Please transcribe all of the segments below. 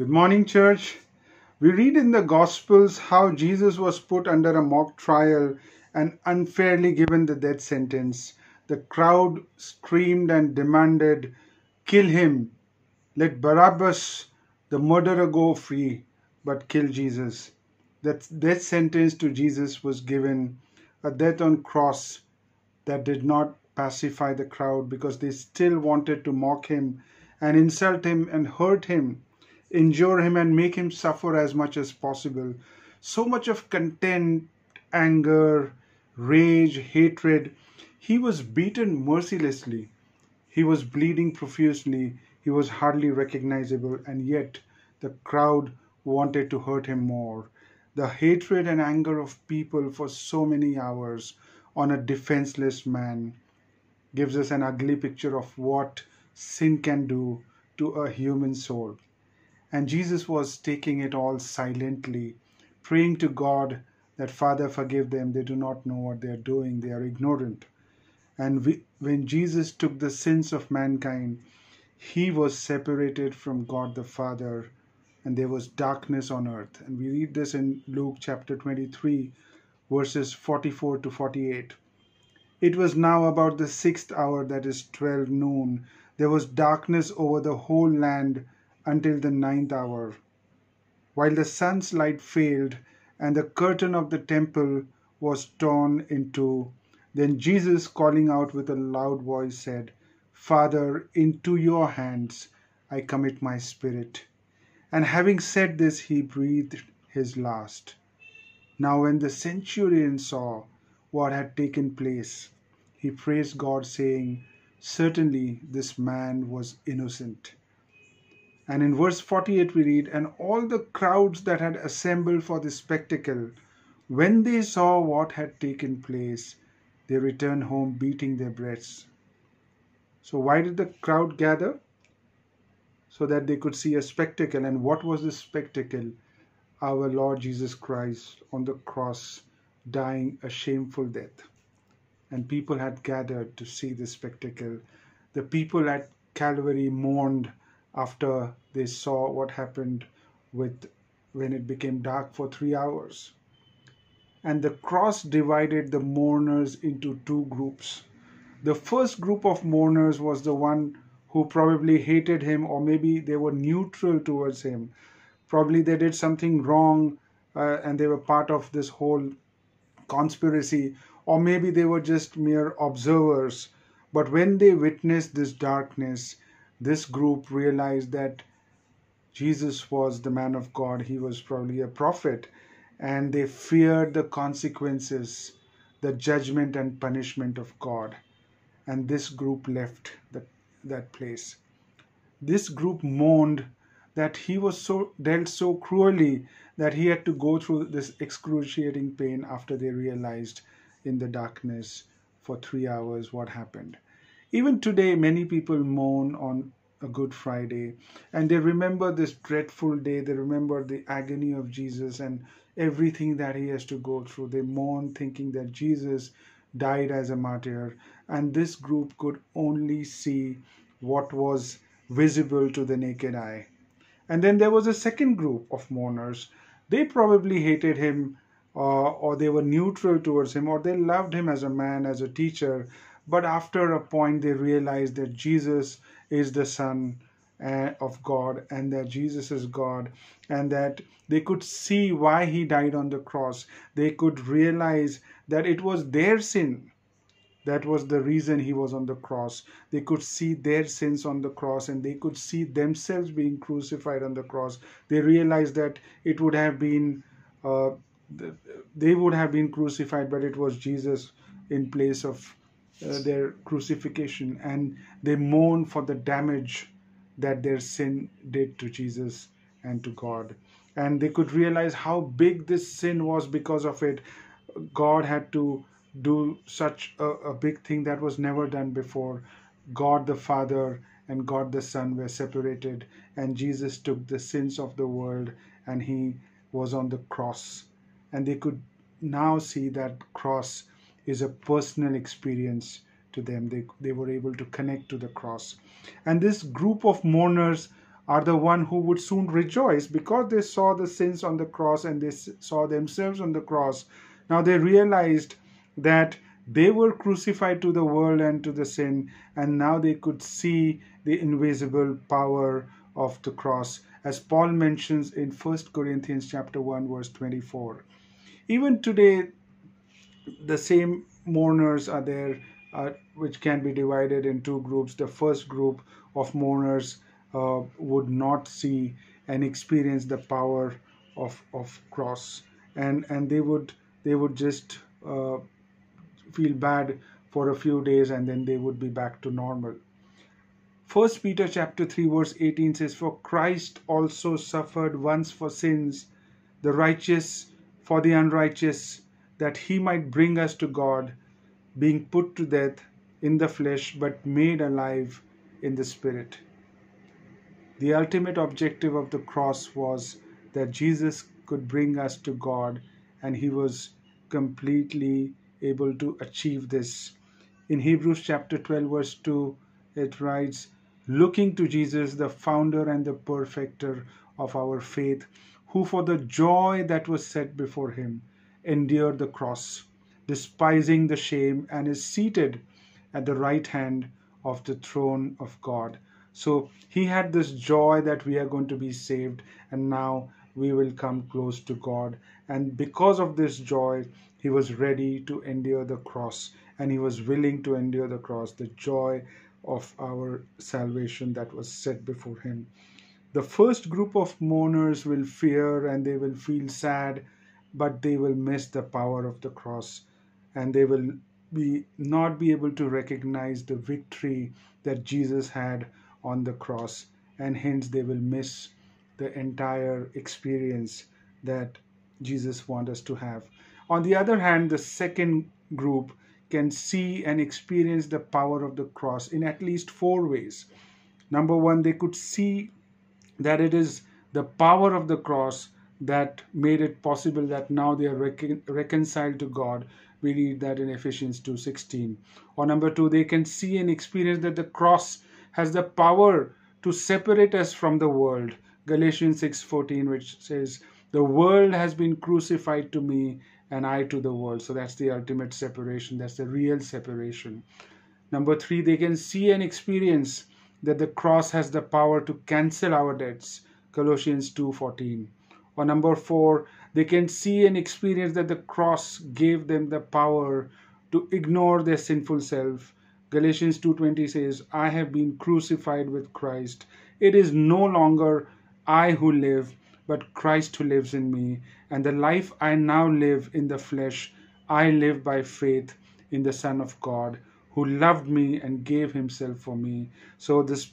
Good morning, church. We read in the Gospels how Jesus was put under a mock trial and unfairly given the death sentence. The crowd screamed and demanded, Kill him! Let Barabbas, the murderer, go free, but kill Jesus. That death sentence to Jesus was given, a death on cross that did not pacify the crowd because they still wanted to mock him and insult him and hurt him, injure him and make him suffer as much as possible. So much of contempt, anger, rage, hatred. He was beaten mercilessly. He was bleeding profusely. He was hardly recognizable, and yet the crowd wanted to hurt him more. The hatred and anger of people for so many hours on a defenseless man gives us an ugly picture of what sin can do to a human soul. And Jesus was taking it all silently, praying to God that Father, forgive them. They do not know what they are doing, they are ignorant. And we, when Jesus took the sins of mankind, he was separated from God the Father, and there was darkness on earth. And we read this in Luke chapter 23, verses 44 to 48. It was now about the sixth hour, that is twelve noon. There was darkness over the whole land until the ninth hour. While the sun's light failed and the curtain of the temple was torn in two, then Jesus, calling out with a loud voice, said, Father, into your hands I commit my spirit. And having said this, he breathed his last. Now, when the centurion saw what had taken place, he praised God, saying, Certainly this man was innocent. And in verse 48 we read, And all the crowds that had assembled for the spectacle, when they saw what had taken place, they returned home beating their breasts. So, why did the crowd gather? So that they could see a spectacle. And what was the spectacle? Our Lord Jesus Christ on the cross dying a shameful death. And people had gathered to see this spectacle. The people at Calvary mourned after they saw what happened with when it became dark for three hours. And the cross divided the mourners into two groups. The first group of mourners was the one who probably hated him, or maybe they were neutral towards him. Probably they did something wrong uh, and they were part of this whole conspiracy, or maybe they were just mere observers. But when they witnessed this darkness, this group realized that Jesus was the man of God, he was probably a prophet, and they feared the consequences, the judgment and punishment of God. And this group left the, that place. This group mourned that he was so dealt so cruelly that he had to go through this excruciating pain after they realized in the darkness for three hours what happened. Even today, many people mourn on a Good Friday and they remember this dreadful day. They remember the agony of Jesus and everything that he has to go through. They mourn thinking that Jesus died as a martyr, and this group could only see what was visible to the naked eye. And then there was a second group of mourners. They probably hated him, uh, or they were neutral towards him, or they loved him as a man, as a teacher, but after a point, they realized that Jesus is the Son uh, of God and that Jesus is God, and that they could see why he died on the cross. They could realize that it was their sin. That was the reason he was on the cross. They could see their sins on the cross and they could see themselves being crucified on the cross. They realized that it would have been, uh, they would have been crucified, but it was Jesus in place of Uh, their crucifixion and they mourn for the damage that their sin did to Jesus and to God. And they could realize how big this sin was because of it. God had to do such a, a big thing that was never done before. God the Father and God the Son were separated, and Jesus took the sins of the world and he was on the cross. And they could now see that cross is a personal experience to them. They, they were able to connect to the cross. And this group of mourners are the one who would soon rejoice because they saw the sins on the cross and they saw themselves on the cross. Now they realized that they were crucified to the world and to the sin, and now they could see the invisible power of the cross, as Paul mentions in 1 Corinthians chapter 1, verse 24. Even today, the same mourners are there, uh, which can be divided in two groups. The first group of mourners uh, would not see and experience the power of of cross, and and they would they would just uh, feel bad for a few days, and then they would be back to normal. First Peter chapter 3 verse 18 says for Christ also suffered once for sins the righteous for the unrighteous that he might bring us to God being put to death in the flesh but made alive in the spirit the ultimate objective of the cross was that Jesus could bring us to God, and he was completely able to achieve this. In Hebrews chapter 12, verse 2, it writes, Looking to Jesus, the founder and the perfecter of our faith, who for the joy that was set before him endured the cross, despising the shame, and is seated at the right hand of the throne of God. So he had this joy that we are going to be saved and now we will come close to God. And because of this joy, he was ready to endure the cross and he was willing to endure the cross, the joy of our salvation that was set before him. The first group of mourners will fear and they will feel sad, but they will miss the power of the cross and they will be not be able to recognize the victory that Jesus had on the cross, and hence they will miss the entire experience that Jesus wants us to have. On the other hand, the second group can see and experience the power of the cross in at least four ways. Number one, they could see that it is the power of the cross that made it possible that now they are recon- reconciled to God. We read that in Ephesians 2:16. Or number 2, they can see and experience that the cross has the power to separate us from the world. Galatians 6:14 which says the world has been crucified to me and I to the world. So that's the ultimate separation. That's the real separation. Number 3 they can see and experience that the cross has the power to cancel our debts. Colossians 2:14. Or number 4 they can see and experience that the cross gave them the power to ignore their sinful self Galatians 2:20 says, "I have been crucified with Christ. It is no longer I who live, but Christ who lives in me, and the life I now live in the flesh, I live by faith in the Son of God, who loved me and gave himself for me." So this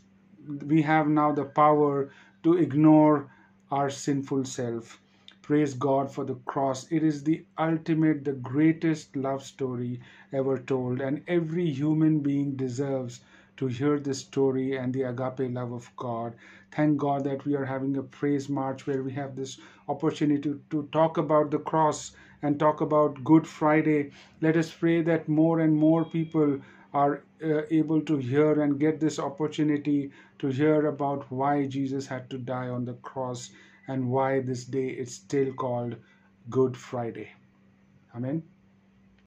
we have now the power to ignore our sinful self Praise God for the cross. It is the ultimate, the greatest love story ever told, and every human being deserves to hear this story and the agape love of God. Thank God that we are having a praise march where we have this opportunity to, to talk about the cross and talk about Good Friday. Let us pray that more and more people are uh, able to hear and get this opportunity to hear about why Jesus had to die on the cross and why this day is still called Good Friday. Amen.